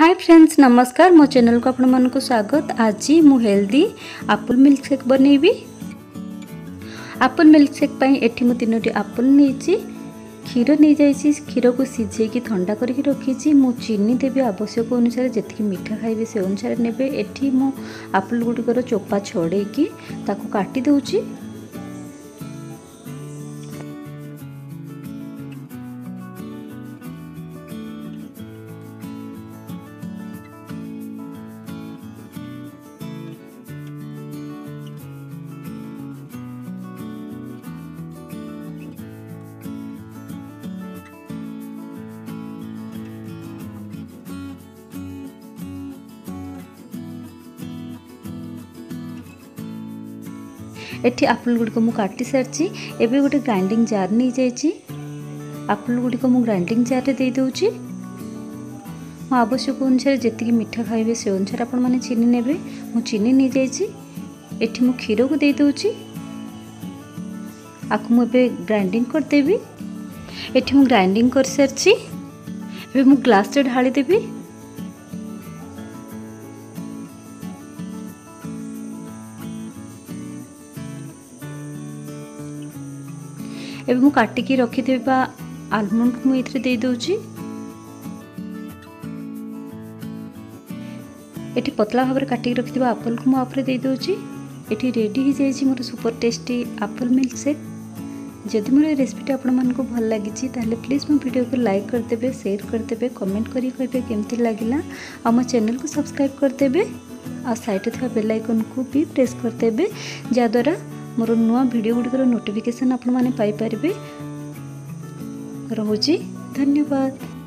hi friends नमस्कार मो channel को आपण मानक स्वागत आज मु हेल्दी आपल मिल्क शेक बनैबी आपल मिल्क शेक ପାଇଁ ଏଠି ମୁଁ ତିନୋଟି ଆପଲ ନେଇଛି କ୍ଷୀର ନେଇଯାଇଛି କ୍ଷୀରକୁ ସିଝେଇକି ଥଣ୍ଡା କରିକି ରଖିଛି ମୁଁ ଚିନି ଦେବି ଆବଶ୍ୟକ ଅନୁସାରେ ଯେତିକି ମିଠା ଖାଇବେ ସେ ଅନୁସାରେ ନେବେ ଏଠି ମୁଁ ଆପଲ ଗୁଡ଼ିକର ଚୋପା ଛଡ଼େଇକି ତାକୁ କାଟି ଦେଉଛି ଏଠି ଆପଲ୍ ଗୁଡ଼ିକ ମୁଁ କାଟି ସାରିଛି ଏବେ ଗୋଟେ ଗ୍ରାଇଣ୍ଡିଂ ଜାର୍ ନେଇଯାଇଛି ଆପଲ୍ ଗୁଡ଼ିକ ମୁଁ ଗ୍ରାଇଣ୍ଡିଂ ଜାର୍ରେ ଦେଇଦେଉଛି ମୋ ଆବଶ୍ୟକ ଅନୁସାରେ ଯେତିକି ମିଠା ଖାଇବେ ସେ ଅନୁସାରେ ଆପଣମାନେ ଚିନି ନେବେ ମୁଁ ଚିନି ନେଇଯାଇଛି ଏଠି ମୁଁ କ୍ଷୀରକୁ ଦେଇଦେଉଛି ଆକୁ ମୁଁ ଏବେ ଗ୍ରାଇଣ୍ଡିଂ କରିଦେବି ଏଠି ମୁଁ ଗ୍ରାଇଣ୍ଡିଂ କରିସାରିଛି ଏବେ ମୁଁ ଗ୍ଲାସ୍ରେ ଢାଳିଦେବି ଏବେ ମୁଁ କାଟିକି ରଖିଥିବା ଆଲମଣ୍ଡକୁ ମୁଁ ଏଥିରେ ଦେଇଦେଉଛି ଏଠି ପତଳା ଭାବରେ କାଟିକି ରଖିଥିବା ଆପଲ୍କୁ ମୁଁ ଉପରେ ଦେଇଦେଉଛି ଏଠି ରେଡ଼ି ହୋଇଯାଇଛି ମୋର super tasty apple milk shake ଯଦି ମୋର ଏ ରେସିପିଟା ଆପଣମାନଙ୍କୁ ଭଲ ଲାଗିଛି ତାହେଲେ ପ୍ଲିଜ୍ ମୋ ଭିଡ଼ିଓକୁ ଲାଇକ୍ କରିଦେବେ ସେୟାର କରିଦେବେ କମେଣ୍ଟ କରି କହିବେ କେମିତି ଲାଗିଲା ଆଉ ମୋ ଚ୍ୟାନେଲ୍କୁ ସବସ୍କ୍ରାଇବ୍ କରିଦେବେ ଆଉ ସାଇଡ଼୍ରେ ଥିବା ବେଲ୍ ଆଇକନ୍କୁ ବି ପ୍ରେସ୍ କରିଦେବେ ଯାହାଦ୍ୱାରା ମୋର ନୂଆ ଭିଡ଼ିଓ ଗୁଡ଼ିକର ନୋଟିଫିକେସନ୍ ଆପଣମାନେ ପାଇପାରିବେ ରହୁଛି ଧନ୍ୟବାଦ